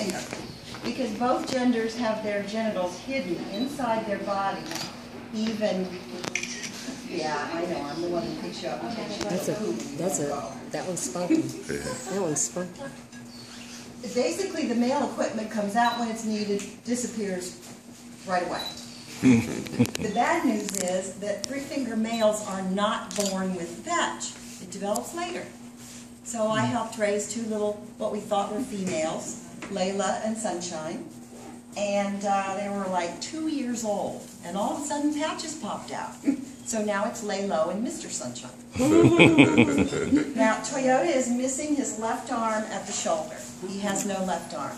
finger. Because both genders have their genitals hidden inside their body, even, yeah, I know, I'm the one that picks you up and takes you to That's a, that's a, that one's spunky. That one's spunky. Basically, the male equipment comes out when it's needed, disappears right away. The bad news is that three-finger males are not born with the patch. It develops later. So I hmm. helped raise two little, what we thought were females, Layla and Sunshine. And uh, they were like two years old, and all of a sudden patches popped out. So now it's Laylo and Mr. Sunshine. Now, Toyota is missing his left arm at the shoulder. He has no left arm.